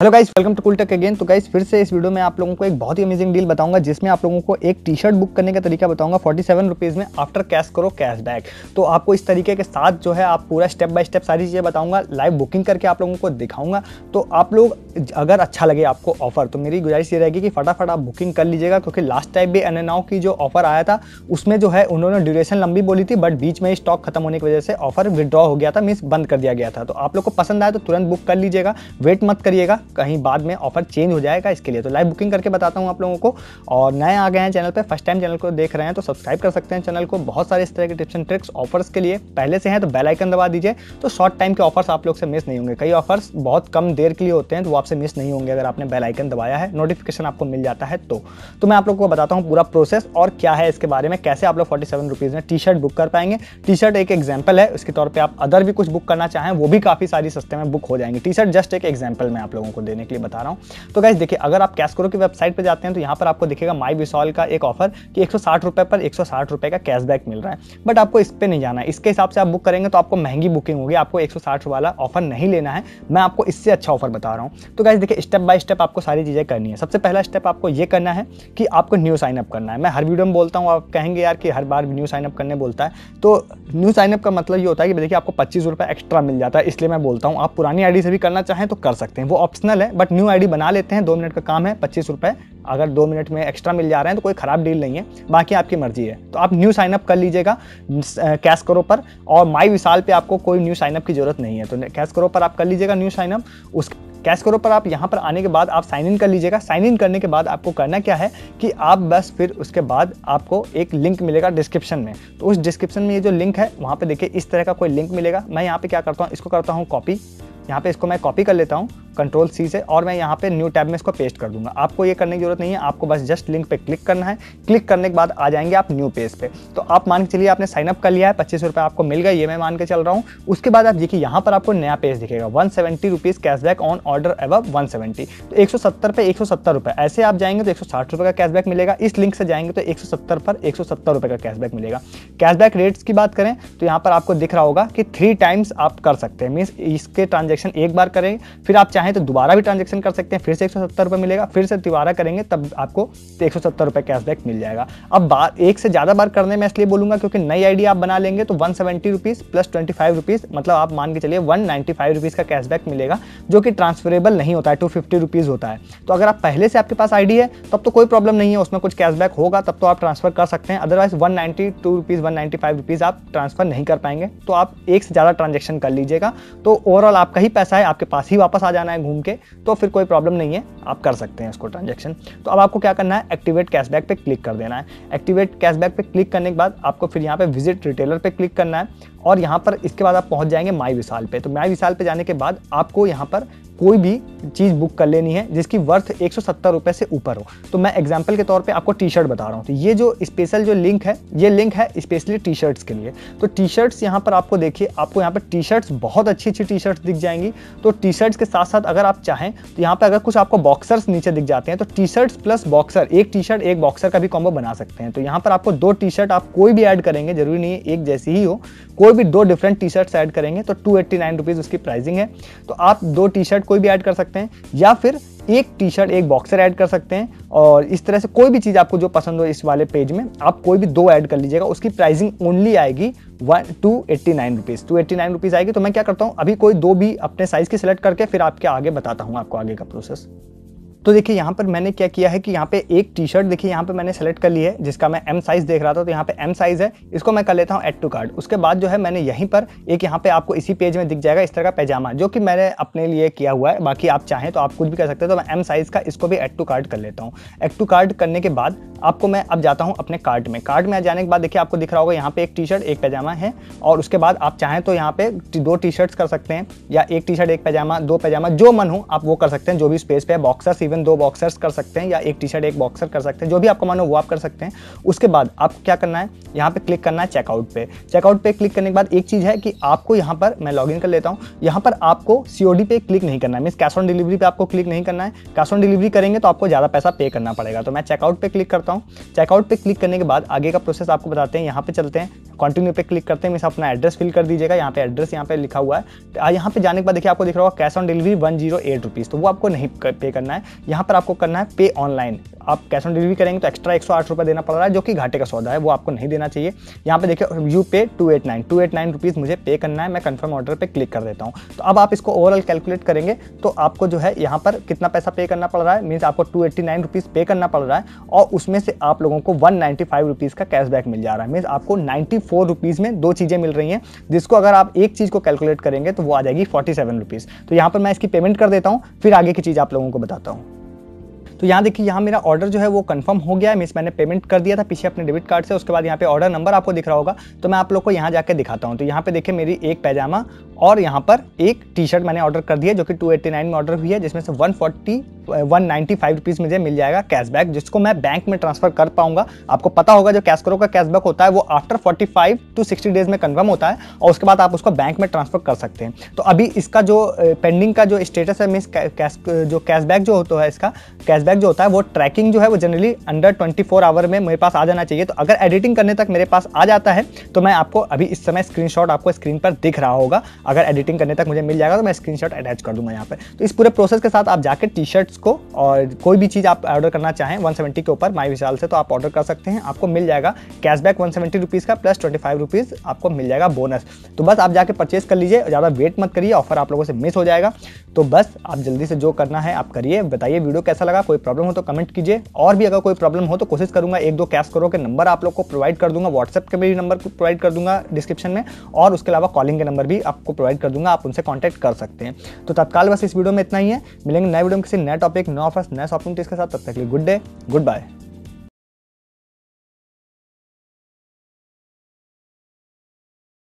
Hello guys welcome to कुलटेक again तो guys फिर से इस वीडियो में आप लोगों को एक बहुत ही अमेजिंग डील बताऊँगा, जिसमें आप लोगों को एक टी शर्ट बुक करने का तरीका बताऊँगा फोर्टी सेवन रुपीज़ में आफ्टर कैश करो कैश बैक तो आपको इस तरीके के साथ जो है आप पूरा स्टेप बाय स्टेप सारी चीज़ें बताऊँगा लाइव बुकिंग करके आप लोगों को दिखाऊँगा। तो आप लोग अगर अच्छा लगे आपको ऑफ़र तो मेरी गुजारिश ये रहेगी कि फटाफट आप बुकिंग कर लीजिएगा, क्योंकि लास्ट टाइम भी एन की जो ऑफ़र आया था, उसमें जो है उन्होंने ड्यूरेशन लंबी बोली थी बट बीच में स्टॉक खत्म होने की वजह से ऑफ़र विड्रॉ हो गया था मीन्स बंद कर दिया गया था। तो आप लोग को पसंद आया तो तुरंत बुक कर लीजिएगा वेट मत करिएगा। कहीं बाद में ऑफ़र चेंज हो जाएगा इसके लिए। तो लाइव बुकिंग करके बताता हूँ आप लोगों को। और नए आ गए हैं चैनल पर फ़र्स्ट टाइम चैनल को देख रहे हैं तो सब्सक्राइब कर सकते हैं चैनल को। बहुत सारे इस तरह के टिप्स एंड ट्रिक्स ऑफर्स के लिए। पहले से हैं तो बेल आइकन दबा दीजिए। तो शॉर्ट टाइम के ऑफर्स आप लोग से मिस नहीं होंगे। कई ऑफर्स बहुत कम देर के लिए होते हैं तो वो आपसे मिस नहीं होंगे अगर आपने बेल आइकन दबाया है। नोटिफिकेशन आपको मिल जाता है तो। तो मैं आप लोगों को बताता हूँ पूरा प्रोसेस और क्या है इसके बारे में। कैसे आप लोग फोर्टी सेवन रुपीज़ में टी शर्ट बुक कर पाएँगे। टी शर्ट एक एग्ज़ाम्पल है। उसके तौर पर आप अदर भी कुछ बुक करना चाहें, वो भी काफ़ी सारी सस्ते में बुक हो जाएँगे। टी शर्ट जस्ट एक एग्ज़ाम्पल मैं आप लोगों को देने के लिए बता रहा हूँ। तो गाइज़ देखिए, अगर आप कैश करो की वेबसाइट पर जाते हैं तो यहाँ पर आपको दिखेगा माई विसॉल का एक ऑफ़र कि एक रुपए पर एक रुपए का कैशबैक मिल रहा है। बट आपको इस पर नहीं जाना है। इसके हिसाब से आप बुक करेंगे तो आपको महँगी बुकिंग होगी। आपको एक वाला ऑफ़र नहीं लेना है। मैं आपको इससे अच्छा ऑफ़र बता रहा हूँ। तो गाइज़ देखिए स्टेप बाय स्टेप आपको सारी चीज़ें करनी है। सबसे पहला स्टेप आपको ये करना है कि आपको न्यू साइनअप करना है। मैं हर वीडियो में बोलता हूँ, आप कहेंगे, यार, कि हर बार न्यू साइनअप करने बोलता है। तो न्यू साइनअप का मतलब ये होता है कि देखिए, आपको पच्चीस रुपये एक्स्ट्रा मिल जाता है। इसलिए मैं बोलता हूँ, आप पुरानी आईडी से भी करना चाहें तो कर सकते हैं। वो ऑप्शनल है बट न्यू आईडी बना लेते हैं, दो मिनट का काम है, पच्चीस रुपये अगर दो मिनट में एक्स्ट्रा मिल जा रहे हैं तो कोई ख़राब डील नहीं है, बाकी आपकी मर्ज़ी है। तो आप न्यू साइनअप कर लीजिएगा कैश करो पर, और माई विशाल पे आपको कोई न्यू साइनअप की ज़रूरत नहीं है। तो कैश करो पर आप कर लीजिएगा न्यू साइनअप उस कैश करो पर आप यहाँ पर आने के बाद आप साइन इन कर लीजिएगा। साइन इन करने के बाद आपको करना क्या है कि आप बस फिर उसके बाद आपको एक लिंक मिलेगा डिस्क्रिप्शन में। तो उस डिस्क्रिप्शन में ये जो लिंक है, वहाँ पे देखिए इस तरह का कोई लिंक मिलेगा। मैं यहाँ पे क्या करता हूँ, इसको करता हूँ कॉपी यहाँ पे इसको मैं कॉपी कर लेता हूँ। कंट्रोल सी से, और मैं यहाँ पे न्यू टैब में इसको पेस्ट कर दूँगा। आपको ये करने की ज़रूरत नहीं है, आपको बस जस्ट लिंक पे क्लिक करना है। क्लिक करने के बाद आ जाएँगे आप न्यू पेज पे। तो आप मान के चलिए, आपने साइनअप कर लिया है, पच्चीस रुपये आपको मिल गया ये मैं मान के चल रहा हूँ। उसके बाद आप देखिए, यहाँ पर आपको नया पेज दिखेगा। One seventy rupees cashback on order above one seventy तो एक सौ सत्तर पे एक सौ सत्तर रुपये ऐसे आप जाएँगे तो एक सौ साठ का कैशबैक मिलेगा। इस लिंक से जाएँगे तो एक सौ सत्तर पर एक सौ सत्तर रुपये का कैशबैक मिलेगा। कैशबैक रेट्स की बात करें तो यहाँ पर आपको दिख रहा होगा कि थ्री टाइम्स आप कर सकते हैं। मीन्स इसके ट्रांजेक्शन एक बार करें, फिर आप चाहें तो दोबारा भी ट्रांजेक्शन कर सकते हैं, फिर से एक सौ मिलेगा, फिर से दोबारा करेंगे, तब आपको एक सौ कैशबैक मिल जाएगा। अब बार एक से ज़्यादा बार करने में इसलिए बोलूँगा क्योंकि नई आईडी आप बना लेंगे तो one seventy rupees plus twenty मतलब आप मान के चलिए वन नाइन्टी का कैशबैक मिलेगा, जो कि ट्रांसफरेबल नहीं होता है टू फिफ्टी रुपीज़ होता है। तो अगर आप पहले से आपके पास आईडी है, तब तो कोई प्रॉब्लम नहीं है, उसमें कुछ कैशबैक होगा, तब तो आप ट्रांसफ़र कर सकते हैं। Otherwise one ninety two rupees आप ट्रांसफ़र नहीं कर पाएँगे। तो आप एक से ज़्यादा ट्रांजेक्शन कर लीजिएगा। तो ओवरऑल आपका ही पैसा है, आपके पास ही वापस आ जाना है घूम के तो फिर कोई प्रॉब्लम नहीं है। आप कर सकते हैं इसको ट्रांजेक्शन तो अब आपको क्या करना है? एक्टिवेट कैशबैक पे क्लिक कर देना है। एक्टिवेट कैशबैक पे क्लिक करने के बाद आपको फिर यहाँ पे विज़िट रिटेलर पर क्लिक करना है। और यहाँ पर इसके बाद आप पहुँच जाएँगे माई विशाल पे। तो माई विशाल पे जाने के बाद आपको यहाँ पर कोई भी चीज़ बुक कर लेनी है, जिसकी वर्थ एक सौ से ऊपर हो। तो मैं एग्ज़ाम्पल के तौर पे आपको टी शर्ट बता रहा हूँ। तो ये जो स्पेशल जो लिंक है, ये लिंक है स्पेशली टी शर्ट्स के लिए। तो टी शर्ट्स यहाँ पर आपको देखिए, आपको यहाँ पर टी शर्ट्स बहुत अच्छी अच्छी टी शर्ट्स दिख जाएँगी। तो टी शर्ट्स के साथ साथ अगर आप चाहें तो यहाँ पर अगर कुछ आपको बॉक्सर्स नीचे दिख जाते हैं तो टी शर्ट्स प्लस बॉक्सर एक टी शर्ट एक बॉक्सर का भी कॉम्बो बना सकते हैं। तो यहाँ पर आपको दो टी शर्ट आप कोई भी ऐड करेंगे, ज़रूरी नहीं है एक जैसी ही हो, कोई भी दो डिफरेंट टी शर्ट्स ऐड करेंगे तो टू एट्टी नाइन रुपीज़ उसकी प्राइसिंग है। तो आप दो टी शर्ट कोई भी ऐड कर सकते हैं, या फिर एक टी शर्ट एक बॉक्सर ऐड कर सकते हैं, और इस तरह से कोई भी चीज़ आपको जो पसंद हो इस वाले पेज में, आप कोई भी दो ऐड कर लीजिएगा, उसकी प्राइसिंग ओनली आएगी one two eighty nine rupees two eighty nine rupees आएगी तो मैं क्या करता हूँ, अभी कोई दो भी अपने साइज़ की सिलेक्ट करके फिर आपके आगे बताता हूँ, आपको आगे का प्रोसेस तो देखिए, यहाँ पर मैंने क्या किया है कि यहाँ पे एक टी शर्ट देखिए, यहाँ पे मैंने सेलेक्ट कर ली है, जिसका मैं एम साइज़ देख रहा था तो यहाँ पे एम साइज़ है। इसको मैं कर लेता हूँ एड टू कार्ड उसके बाद जो है, मैंने यहीं पर एक यहाँ पे आपको इसी पेज में दिख जाएगा, इस तरह का पैजामा, जो कि मैंने अपने लिए किया हुआ है। बाकी आप चाहें तो आप कुछ भी कर सकते हैं तो मैं एम साइज़ का इसको भी एड टू कार्ड कर लेता हूँ। एड टू कार्ड करने के बाद आपको मैं अब जाता हूँ अपने कार्ड में। कार्ड में जाने के बाद देखिए, आपको दिख रहा होगा, यहाँ पे एक टी शर्ट एक पैजामा है, और उसके बाद आप चाहें तो यहाँ पे दो टी शर्ट्स कर सकते हैं, या एक टी शर्ट एक पैजामा, दो पैजामा, जो मन हो आप वो कर सकते हैं, जो भी स्पेस पे बॉक्सर्स इवन दो बॉक्सर्स कर सकते हैं या एक टी शर्ट एक बॉक्सर कर सकते हैं, जो भी आपको मन वो आप कर सकते हैं। उसके बाद आपको क्या करना है? यहाँ पे क्लिक करना है चेकआउट पे। चेकआउट पे क्लिक करने के बाद एक चीज़ है कि आपको यहाँ पर, मैं लॉग कर लेता हूँ, यहाँ पर आपको सीओडी पे क्लिक नहीं करना है। मीन कैश ऑन डिलीवरी पे आपको क्लिक नहीं करना है। कैश ऑन डिलीवरी करेंगे तो आपको ज़्यादा पैसा पे करना पड़ेगा। तो मैं चेकआउट पे क्लिक करता हूँ। चेकआउट पे क्लिक करने के बाद आगे का प्रोसेस आपको बताते हैं। यहाँ पे चलते हैं। कंटिन्यू पे क्लिक करते हैं मैं अपना एड्रेस फिल कर दीजिएगा। यहाँ पे एड्रेस यहाँ पे लिखा हुआ है। यहाँ पे जाने के बाद देखिए, आपको दिख रहा होगा cash on delivery one zero eight rupees तो वो आपको नहीं पे करना है। यहाँ पर आपको करना है पे ऑनलाइन आप कैश ऑन डिलीवरी करेंगे तो एक्स्ट्रा एक सौ देना पड़ रहा है, जो कि घाटे का सौदा है, वो आपको नहीं देना चाहिए। यहाँ पे देखिए you pay two eight nine two eight nine rupees मुझे पे करना है, मैं कंफर्म ऑर्डर पे क्लिक कर देता हूँ। तो अब आप इसको ओवरऑल कैलकुलेट करेंगे तो आपको जो है यहाँ पर कितना पैसा पे करना पड़ रहा है मीन्स आपको टू एट्टी नाइन रुपीज़ पे करना पड़ रहा है, और उसमें से आप लोगों को वन नाइन्टी फाइव रुपीज़ का कैशबैक मिल जा रहा है। मीन्स आपको नाइन्टी फोर रुपीज़ में दो चीज़ें मिल रही हैं, जिसको अगर आप एक चीज़ को कैलकुलेट करेंगे तो वो आ जाएगी फोर्टी सेवन रुपीज़ तो यहाँ पर मैं इसकी पेमेंट कर देता हूँ, फिर आगे की चीज़ आप लोगों को बताता हूँ। तो यहाँ देखिए, यहाँ मेरा ऑर्डर जो है वो कन्फर्म हो गया है मीस मैंने पेमेंट कर दिया था पीछे अपने डेबिट कार्ड से, उसके बाद यहाँ पे ऑर्डर नंबर आपको दिख रहा होगा तो मैं आप लोग को यहाँ जाकर दिखाता हूँ। तो यहाँ पे देखिए मेरी एक पैजामा और यहाँ पर एक टी शर्ट मैंने ऑर्डर कर दिया जो कि 289 में ऑर्डर हुई है, जिसमें से 140 वन नाइन्टी फाइव रुपीज़ मुझे मिल जाएगा कैशबैक जिसको मैं बैंक में ट्रांसफ़र कर पाऊँगा। आपको पता होगा जो कैश करो का कैशबैक होता है, वो आफ्टर 45 टू 60 डेज़ में कन्फर्म होता है और उसके बाद आप उसको बैंक में ट्रांसफ़र कर सकते हैं। तो अभी इसका जो पेंडिंग का जो स्टेटस है मीन कैश जो कैशबैक जो होता है इसका कैशबैक जो होता है, वो ट्रैकिंग जो है, वो जनरली अंडर ट्वेंटी आवर में मेरे पास आ जाना चाहिए। तो अगर एडिटिंग करने तक मेरे पास आ जाता है तो मैं आपको अभी इस समय स्क्रीन आपको स्क्रीन पर दिख रहा होगा। अगर एडिटिंग करने तक मुझे मिल जाएगा तो मैं स्क्रीन अटैच कर दूँगा यहाँ पर तो इस पूरे प्रोसेस के साथ आप जाकर टी शर्ट्स को और कोई भी चीज़ आप ऑर्डर करना चाहें 170 के ऊपर माई विशाल से तो आप ऑर्डर कर सकते हैं। आपको मिल जाएगा कैशबैक वन सेवेंटी का प्लस ट्वेंटी फाइव आपको मिल जाएगा बोनस तो बस आप जाकर परचेज कर लीजिए, ज़्यादा वेट मत करिए ऑफ़र आप लोगों से मिस हो जाएगा। तो बस आप जल्दी से जो करना है आप करिए, बताइए वीडियो कैसा लगा, कोई प्रॉब्लम हो तो कमेंट कीजिए। और भी अगर कोई प्रॉब्लम हो तो कोशिश करूँगा एक दो कैश करो के नंबर आप लोग को प्रोवाइड कर दूँगा व्हाट्सएप के भी नंबर प्रोवाइड कर दूँगा डिस्क्रिप्शन में। और उसके अलावा कॉलिंग के नंबर भी आपको प्रोवाइड कर दूँगा, आप उनसे कॉन्टैक्ट कर सकते हैं। तो तत्काल बस इस वीडियो में इतना ही है। मिलेंगे नए वीडियो में किसी नए टॉपिक नए ऑफर्स नए शॉपिंग टिप्स के साथ। तब तक लिए गुड डे गुड बाय